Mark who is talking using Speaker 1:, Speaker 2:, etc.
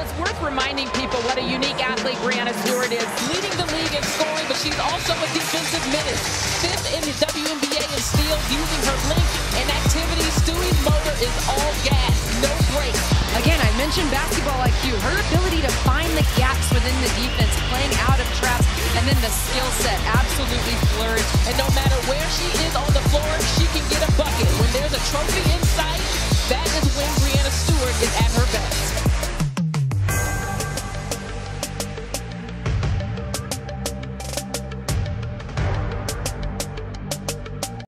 Speaker 1: it's worth reminding people what a unique athlete Breanna Stewart is, leading the league in scoring, but she's also a defensive menace. Fifth in the WNBA in steals, using her length and activity. Stewie's motor is all gas, no brakes.
Speaker 2: Again, I mentioned basketball IQ. Her ability to find the gaps within the defense, playing out of traps, and then the skill set absolutely flourished.
Speaker 1: And no matter where she is on